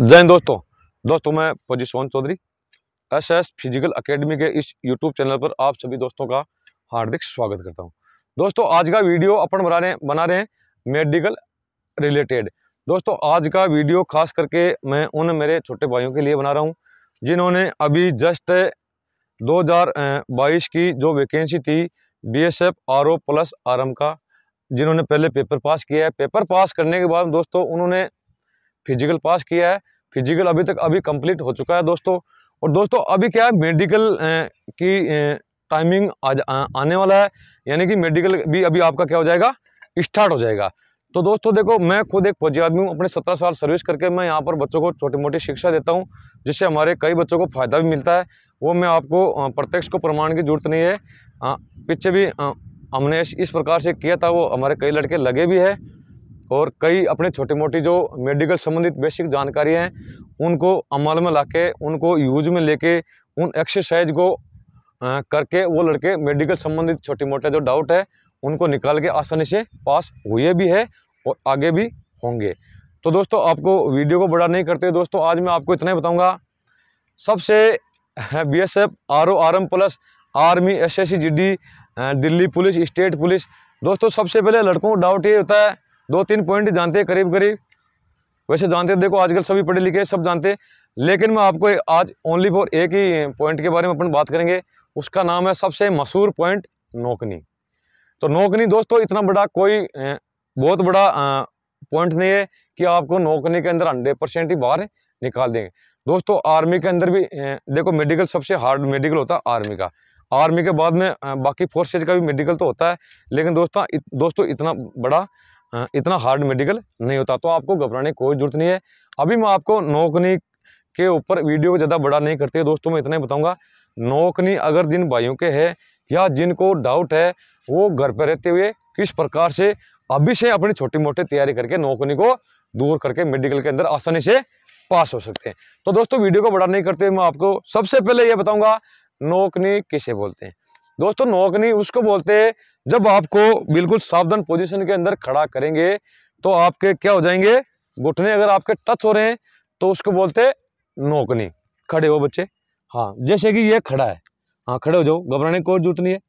जय दोस्तों। दोस्तों, मैं Sohan Chaudhary S S physical academy के इस यूट्यूब चैनल पर आप सभी दोस्तों का हार्दिक स्वागत करता हूँ। दोस्तों, आज का वीडियो अपन बना रहे बना रहे हैं मेडिकल रिलेटेड। दोस्तों, आज का वीडियो खास करके मैं उन मेरे छोटे भाइयों के लिए बना रहा हूँ, जिन्होंने अभी जस्ट 2022 की जो वैकेंसी थी B S F R O plus R M का, जिन्होंने पहले पेपर पास किया है। पेपर पास करने के बाद दोस्तों, उन्होंने फ़िज़िकल पास किया है, फ़िज़िकल अभी तक अभी कंप्लीट हो चुका है दोस्तों। और दोस्तों, अभी क्या है, मेडिकल की टाइमिंग आज आने वाला है। यानी कि मेडिकल भी अभी आपका क्या हो जाएगा स्टार्ट हो जाएगा। तो दोस्तों, देखो, मैं खुद एक फौजी आदमी हूँ, अपने सत्रह साल सर्विस करके मैं यहाँ पर बच्चों को छोटी मोटी शिक्षा देता हूँ, जिससे हमारे कई बच्चों को फ़ायदा भी मिलता है। वो मैं आपको प्रत्यक्ष को प्रमाण की ज़रूरत नहीं है। पीछे भी हमने इस प्रकार से किया था, वो हमारे कई लड़के लगे भी है। और कई अपने छोटी मोटी जो मेडिकल संबंधित बेसिक जानकारी हैं, उनको अमल में ला उनको यूज़ में लेके, उन एक्सरसाइज को करके वो लड़के मेडिकल संबंधित छोटे मोटे जो डाउट है, उनको निकाल के आसानी से पास हुए भी है और आगे भी होंगे। तो दोस्तों, आपको वीडियो को बड़ा नहीं करते दोस्तों, आज मैं आपको इतना ही बताऊँगा। सबसे B S F R O R M plus army S S C G D Delhi police state police. दोस्तों, सबसे पहले लड़कों को डाउट ये होता है दो तीन पॉइंट जानते करीब करीब वैसे जानते देखो आजकल सभी पढ़े लिखे सब जानते हैं। लेकिन मैं आपको आज ओनली फॉर एक ही पॉइंट के बारे में अपन बात करेंगे। उसका नाम है सबसे मशहूर पॉइंट नौकनी। तो नौकनी दोस्तों, इतना बड़ा कोई बहुत बड़ा पॉइंट नहीं है कि आपको नौकनी के अंदर हंड्रेड परसेंट ही बाहर निकाल देंगे। दोस्तों आर्मी के अंदर भी देखो मेडिकल सबसे हार्ड मेडिकल होता है आर्मी का। आर्मी के बाद में बाकी फोर्सेज का भी मेडिकल तो होता है। लेकिन दोस्तों दोस्तों, इतना बड़ा इतना हार्ड मेडिकल नहीं होता तो आपको घबराने कोई ज़रूरत नहीं है। अभी मैं आपको नौकनी के ऊपर वीडियो को ज़्यादा बड़ा नहीं करती दोस्तों, मैं इतना ही बताऊँगा नौकनी अगर जिन भाइयों के है या जिनको डाउट है, वो घर पर रहते हुए किस प्रकार से अभी से अपनी छोटी मोटी तैयारी करके नौकरी को दूर करके मेडिकल के अंदर आसानी से पास हो सकते हैं। तो दोस्तों वीडियो को बड़ा नहीं करते हुए मैं आपको सबसे पहले ये बताऊँगा नौकनी किसे बोलते हैं? दोस्तों नौकनी उसको बोलते हैं, जब आपको बिल्कुल सावधान पोजीशन के अंदर खड़ा करेंगे तो आपके क्या हो जाएँगे? घुटने अगर आपके टच हो रहे हैं तो उसको बोलते नौकनी खड़े हो बच्चे। हाँ जैसे कि ये खड़ा है। हाँ खड़े हो जाओ, घबराने की कोई ज़रूरत नहीं है।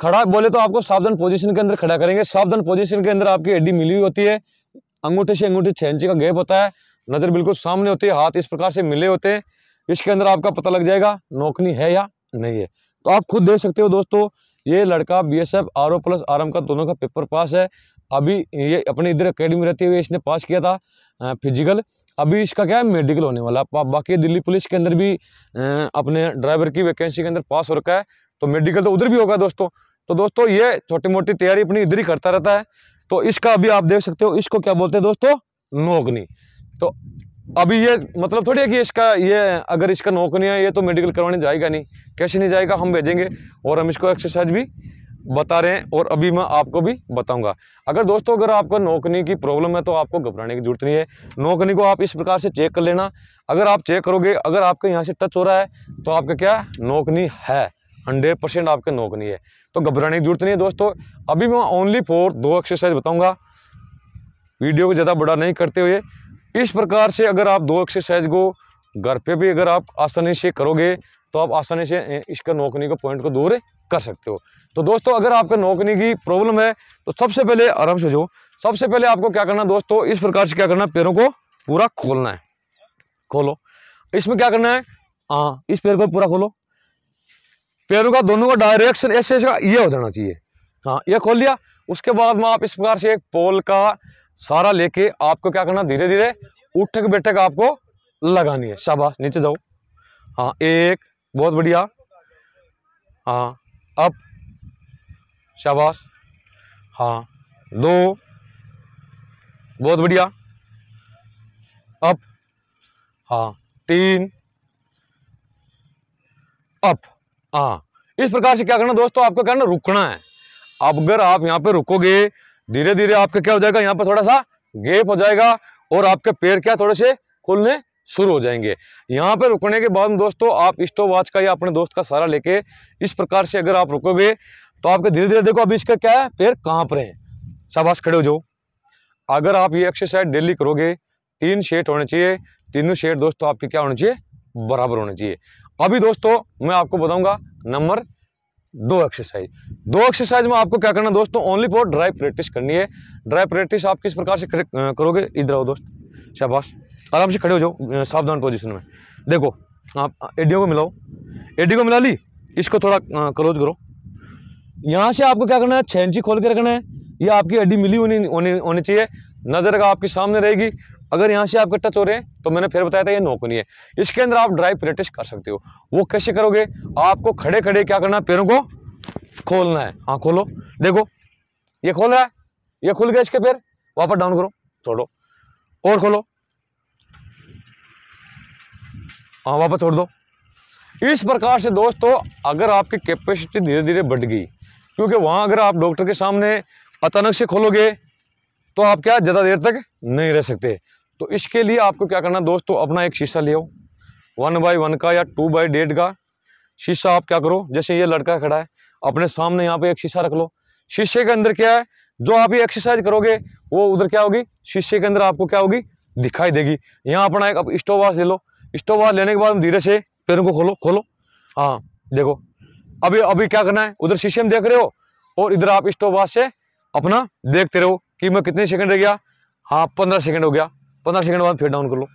खड़ा बोले तो आपको सावधान पोजीशन के अंदर खड़ा करेंगे। सावधान पोजीशन के अंदर आपकी एडी मिली हुई होती है। अंगूठे से अंगूठे, छह इंची का गैप होता है। नज़र बिल्कुल सामने होती है, हाथ इस प्रकार से मिले होते हैं। इसके अंदर आपका पता लग जाएगा नौकनी है या नहीं है। तो आप खुद देख सकते हो दोस्तों, ये लड़का B S F R O plus R M का दोनों का पेपर पास है। अभी ये अपने इधर अकेडमी रहते हुए इसने पास किया था फ़िज़िकल अभी इसका क्या है मेडिकल होने वाला। बाकी दिल्ली पुलिस के अंदर भी अपने ड्राइवर की वैकेंसी के अंदर पास हो रखा है तो मेडिकल तो उधर भी होगा दोस्तों। तो दोस्तों, ये छोटी मोटी तैयारी अपनी इधर ही करता रहता है। तो इसका अभी आप देख सकते हो, इसको क्या बोलते हैं दोस्तों नोकनी तो अभी ये मतलब थोड़ी है कि इसका, ये अगर इसका नौकरी है, ये तो मेडिकल करवाने जाएगा नहीं। कैसे नहीं जाएगा, हम भेजेंगे और हम इसको एक्सरसाइज भी बता रहे हैं और अभी मैं आपको भी बताऊँगा। अगर दोस्तों, अगर आपको नौकरी की प्रॉब्लम है तो आपको घबराने की ज़रूरत नहीं है। नौकरी को आप इस प्रकार से चेक कर लेना। अगर आप चेक करोगे, अगर आपके यहाँ से टच हो रहा है तो आपका क्या नौकरी है? हंड्रेड परसेंट आपके नौकरी है। तो घबराने की ज़रूरत नहीं है दोस्तों। अभी मैं ओनली फोर दो एक्सरसाइज बताऊँगा। वीडियो को ज़्यादा बड़ा नहीं करते हुए। इस प्रकार से अगर आप दो एक्सरसाइज को घर पे भी अगर आप आसानी से करोगे तो आप आसानी से इसका नौकनी को पॉइंट को दूर कर सकते हो। तो दोस्तों, अगर आपके नौकनी की प्रॉब्लम है तो सबसे पहले आराम से जो सबसे पहले आपको क्या करना दोस्तों, इस प्रकार से क्या करना पैरों को पूरा खोलना है। खोलो। इसमें क्या करना है? हाँ इस पैर को पूरा खोलो। पैरों का दोनों का डायरेक्शन ऐसे ऐसे ये हो जाना चाहिए। हाँ ये खोल लिया। उसके बाद में आप इस प्रकार से एक पोल का सारा लेके आपको क्या करना धीरे धीरे उठक बैठक आपको लगानी है। शाबाश, नीचे जाओ। हाँ एक, बहुत बढ़िया। हाँ अब, शाबाश। हाँ दो, बहुत बढ़िया। अब हाँ तीन, अप हाँ। इस प्रकार से क्या करना दोस्तों, आपको करना, रुकना है। अब अगर आप यहाँ पे रुकोगे धीरे धीरे आपका क्या हो जाएगा? यहाँ पर थोड़ा सा गेप हो जाएगा और आपके पैर क्या थोड़े से खुलने शुरू हो जाएँगे। यहाँ पे रुकने के बाद दोस्तों, आप स्टोव वॉच का या अपने दोस्त का सहारा लेके इस प्रकार से अगर आप रुकोगे तो आपके धीरे धीरे देखो अभी इसका क्या है? पैर काँप रहे हैं। शाबाश, खड़े हो जाओ। अगर आप ये एक्सरसाइज डेली करोगे, तीन शेट होने चाहिए, तीनों शेट दोस्तों आपके क्या होने चाहिए? बराबर होने चाहिए। अभी दोस्तों, मैं आपको बताऊँगा, नंबर दो एक्सरसाइज दो एक्सरसाइज में आपको क्या करना है दोस्तों? ओनली फॉर ड्राई प्रैक्टिस करनी है। ड्राई प्रैक्टिस आप किस प्रकार से करोगे? इधर आओ दोस्त। शाबाश। आराम से खड़े हो जाओ सावधान पोजिशन में। देखो, आप एडियो को मिलाओ। एडी को मिला ली। इसको थोड़ा क्लोज करो। यहाँ से आपको क्या करना है? छः इंची खोल के रखना है। ये आपकी हड्डी मिली होनी होनी होनी चाहिए। नज़र का आपके सामने रहेगी अगर यहाँ से आपके टच हो रहे हैं तो मैंने फिर बताया था ये नोक नहीं है। इसके अंदर आप ड्राई प्रैक्टिस कर सकते हो। वो कैसे करोगे? आपको खड़े खड़े क्या करना है? पैरों को खोलना है। हाँ खोलो। देखो, ये खोल रहा है। ये खुल गया इसके पैर। वापस डाउन करो, छोड़ो। और खोलो। हाँ वापस छोड़ दो। इस प्रकार से दोस्तों, अगर आपकी कैपेसिटी धीरे धीरे बढ़ गई, क्योंकि वहाँ अगर आप डॉक्टर के सामने अचानक से खोलोगे तो आप क्या, ज़्यादा देर तक नहीं रह सकते। तो इसके लिए आपको क्या करना दोस्तों, अपना एक शीशा ले आओ। वन बाई वन का या टू बाई डेढ़ का शीशा आप क्या करो, जैसे ये लड़का खड़ा है, अपने सामने यहाँ पे एक शीशा रख लो। शीशे के अंदर क्या है, जो आप ये एक्सरसाइज करोगे, वो उधर क्या होगी, शीशे के अंदर आपको क्या होगी, दिखाई देगी। यहाँ अपना एक, अब स्टोवास ले लो। स्टोवास लेने के बाद धीरे से पैरों को खोलो खोलो। हाँ देखो। अभी अभी क्या करना है, उधर शीशे में देख रहे हो, और इधर आप स्टोवास से अपना देखते रहो कि मैं कितने सेकंड रह गया। हाँ पंद्रह सेकंड हो गया। पंद्रह सेकंड बाद फिर डाउन कर लो।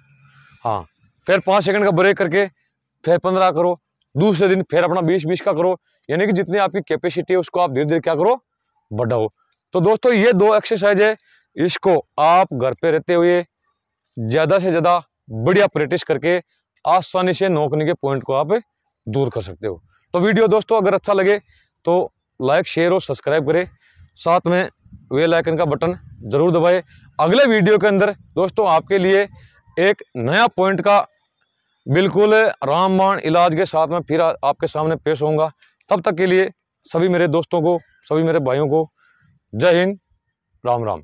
हाँ फिर पाँच सेकंड का ब्रेक करके फिर पंद्रह करो। दूसरे दिन फिर अपना बीस बीस का करो। यानी कि जितनी आपकी कैपेसिटी है, उसको आप धीरे धीरे क्या करो, बढ़ाओ। तो दोस्तों, ये दो एक्सरसाइज है। इसको आप घर पे रहते हुए ज़्यादा से ज़्यादा बढ़िया प्रैक्टिस करके आसानी से नोकने के पॉइंट को आप दूर कर सकते हो। तो वीडियो दोस्तों, अगर अच्छा लगे तो लाइक शेयर और सब्सक्राइब करें। साथ में वेल आइकन का बटन ज़रूर दबाए। अगले वीडियो के अंदर दोस्तों आपके लिए एक नया पॉइंट का बिल्कुल रामबाण इलाज के साथ में फिर आपके सामने पेश होऊँगा। तब तक के लिए सभी मेरे दोस्तों को, सभी मेरे भाइयों को जय हिंद, राम राम।